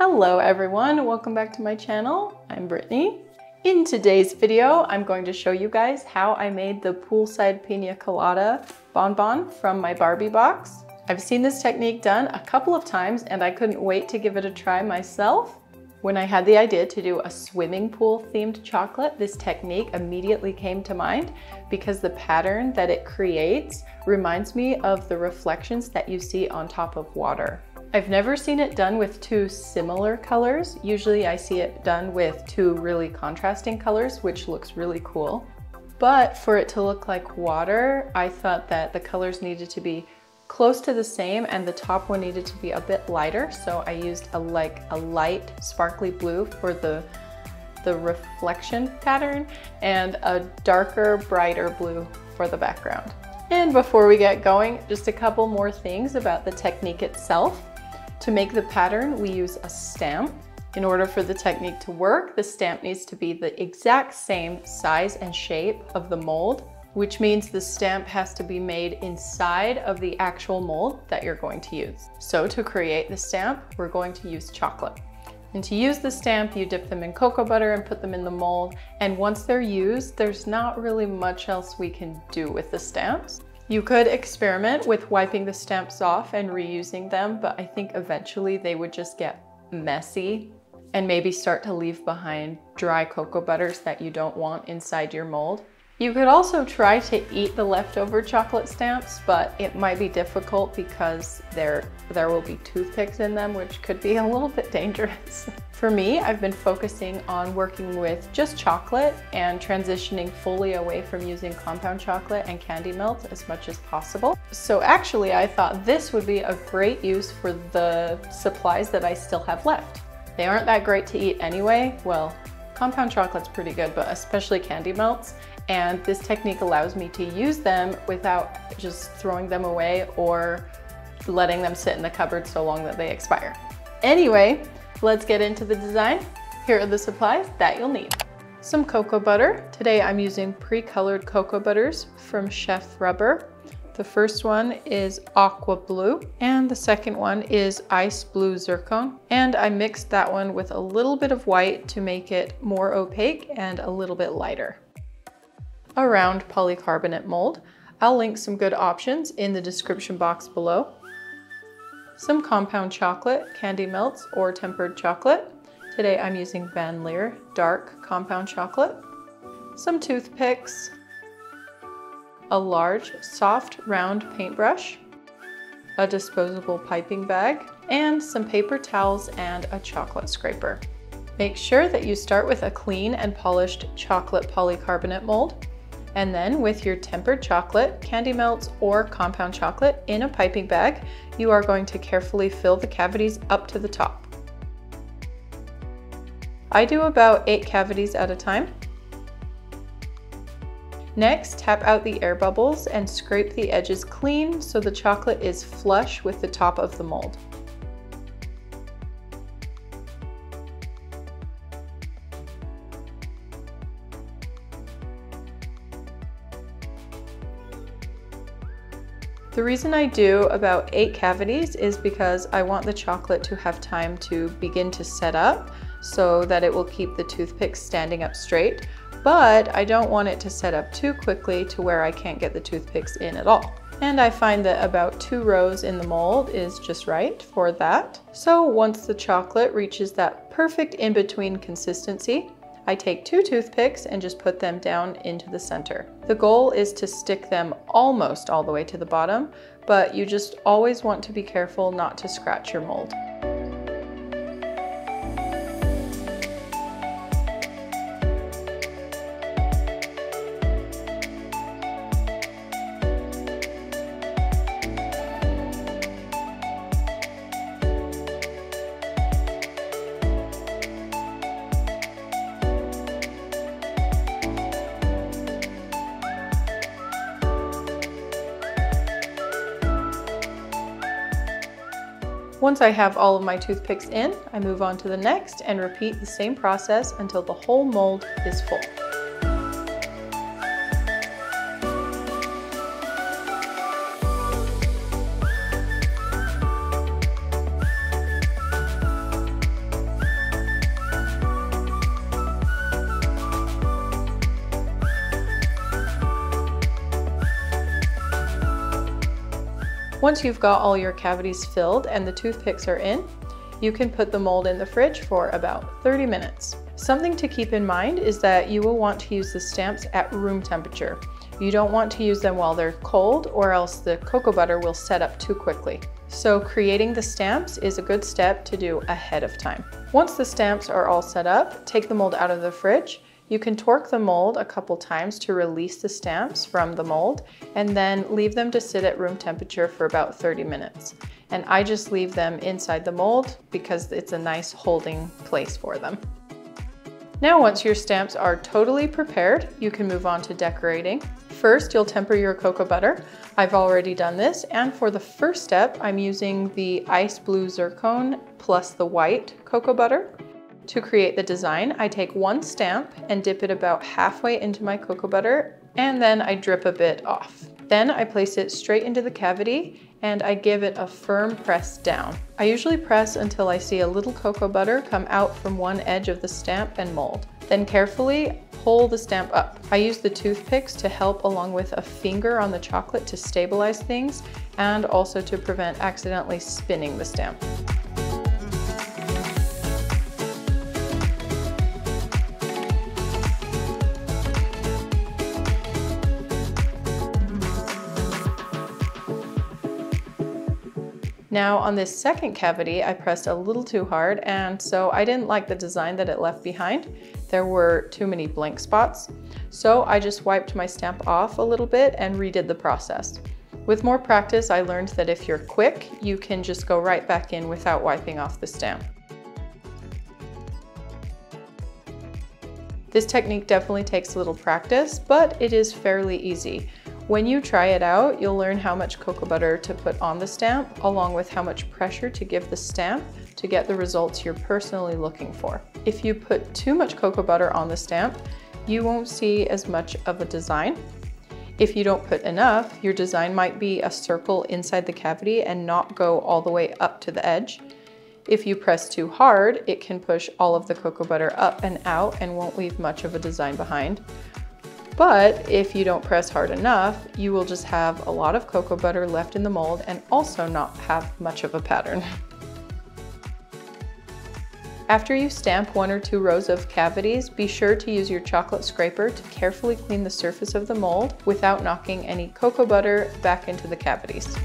Hello everyone, welcome back to my channel. I'm Brittnee. In today's video, I'm going to show you guys how I made the poolside pina colada bonbon from my Barbie box. I've seen this technique done a couple of times and I couldn't wait to give it a try myself. When I had the idea to do a swimming pool themed chocolate, this technique immediately came to mind because the pattern that it creates reminds me of the reflections that you see on top of water. I've never seen it done with two similar colors. Usually I see it done with two really contrasting colors, which looks really cool. But for it to look like water, I thought that the colors needed to be close to the same and the top one needed to be a bit lighter. So I used a like a light sparkly blue for the the reflection pattern and a darker, brighter blue for the background. And before we get going, just a couple more things about the technique itself. To make the pattern, we use a stamp. In order for the technique to work, the stamp needs to be the exact same size and shape of the mold, which means the stamp has to be made inside of the actual mold that you're going to use. So to create the stamp, we're going to use chocolate. And to use the stamp, you dip them in cocoa butter and put them in the mold. And once they're used, there's not really much else we can do with the stamps. You could experiment with wiping the stamps off and reusing them, but I think eventually they would just get messy and maybe start to leave behind dry cocoa butters that you don't want inside your mold. You could also try to eat the leftover chocolate stamps, but it might be difficult because there, there will be toothpicks in them, which could be a little bit dangerous. For me, I've been focusing on working with just chocolate and transitioning fully away from using compound chocolate and candy melt as much as possible. So actually, I thought this would be a great use for the supplies that I still have left. They aren't that great to eat anyway. Well, compound chocolate's pretty good, but especially candy melts. And this technique allows me to use them without just throwing them away or letting them sit in the cupboard so long that they expire. Anyway, let's get into the design. Here are the supplies that you'll need. Some cocoa butter. Today I'm using pre-colored cocoa butters from Chef Rubber. The first one is aqua blue and the second one is ice blue zircon. And I mixed that one with a little bit of white to make it more opaque and a little bit lighter a round polycarbonate mold. I'll link some good options in the description box below. Some compound chocolate, candy melts, or tempered chocolate. Today I'm using Van Leer dark compound chocolate. Some toothpicks, a large soft round paintbrush, a disposable piping bag, and some paper towels and a chocolate scraper. Make sure that you start with a clean and polished chocolate polycarbonate mold and then with your tempered chocolate, candy melts, or compound chocolate in a piping bag, you are going to carefully fill the cavities up to the top. I do about eight cavities at a time. Next, tap out the air bubbles and scrape the edges clean so the chocolate is flush with the top of the mold. The reason I do about eight cavities is because I want the chocolate to have time to begin to set up so that it will keep the toothpicks standing up straight, but I don't want it to set up too quickly to where I can't get the toothpicks in at all. And I find that about two rows in the mold is just right for that. So once the chocolate reaches that perfect in-between consistency, I take two toothpicks and just put them down into the center. The goal is to stick them almost all the way to the bottom, but you just always want to be careful not to scratch your mold. Once I have all of my toothpicks in, I move on to the next and repeat the same process until the whole mold is full. Once you've got all your cavities filled and the toothpicks are in, you can put the mold in the fridge for about 30 minutes. Something to keep in mind is that you will want to use the stamps at room temperature. You don't want to use them while they're cold or else the cocoa butter will set up too quickly. So creating the stamps is a good step to do ahead of time. Once the stamps are all set up, take the mold out of the fridge. You can torque the mold a couple times to release the stamps from the mold and then leave them to sit at room temperature for about 30 minutes. And I just leave them inside the mold because it's a nice holding place for them. Now once your stamps are totally prepared, you can move on to decorating. First, you'll temper your cocoa butter. I've already done this, and for the first step, I'm using the ice blue zircon plus the white cocoa butter. To create the design, I take one stamp and dip it about halfway into my cocoa butter, and then I drip a bit off. Then I place it straight into the cavity and I give it a firm press down. I usually press until I see a little cocoa butter come out from one edge of the stamp and mold. Then carefully pull the stamp up. I use the toothpicks to help along with a finger on the chocolate to stabilize things and also to prevent accidentally spinning the stamp. Now on this second cavity, I pressed a little too hard and so I didn't like the design that it left behind. There were too many blank spots. So I just wiped my stamp off a little bit and redid the process. With more practice, I learned that if you're quick, you can just go right back in without wiping off the stamp. This technique definitely takes a little practice, but it is fairly easy. When you try it out, you'll learn how much cocoa butter to put on the stamp, along with how much pressure to give the stamp to get the results you're personally looking for. If you put too much cocoa butter on the stamp, you won't see as much of a design. If you don't put enough, your design might be a circle inside the cavity and not go all the way up to the edge. If you press too hard, it can push all of the cocoa butter up and out and won't leave much of a design behind. But if you don't press hard enough, you will just have a lot of cocoa butter left in the mold and also not have much of a pattern. After you stamp one or two rows of cavities, be sure to use your chocolate scraper to carefully clean the surface of the mold without knocking any cocoa butter back into the cavities.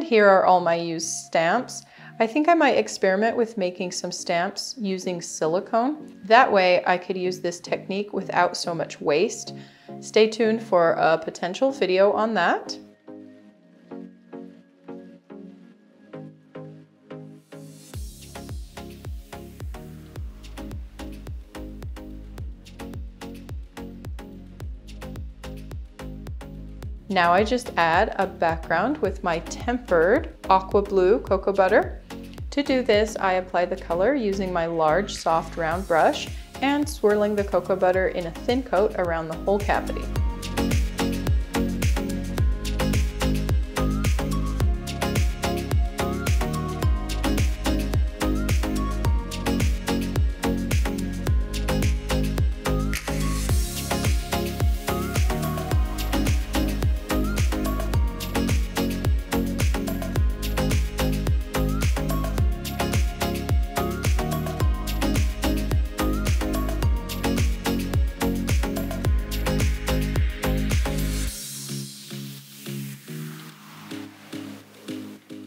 And here are all my used stamps. I think I might experiment with making some stamps using silicone. That way I could use this technique without so much waste. Stay tuned for a potential video on that. Now I just add a background with my tempered aqua blue cocoa butter. To do this, I apply the color using my large soft round brush and swirling the cocoa butter in a thin coat around the whole cavity.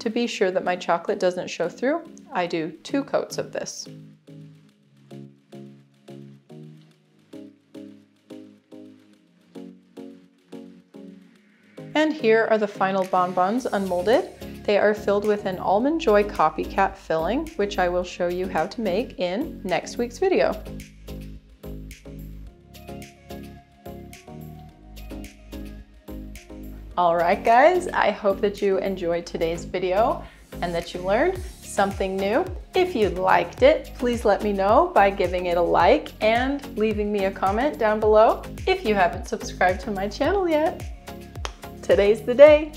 To be sure that my chocolate doesn't show through, I do two coats of this. And here are the final bonbons unmolded. They are filled with an Almond Joy copycat filling, which I will show you how to make in next week's video. All right, guys, I hope that you enjoyed today's video and that you learned something new. If you liked it, please let me know by giving it a like and leaving me a comment down below. If you haven't subscribed to my channel yet, today's the day.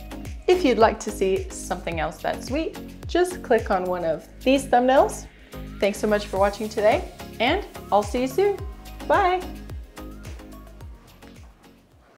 If you'd like to see something else that sweet, just click on one of these thumbnails. Thanks so much for watching today, and I'll see you soon. Bye!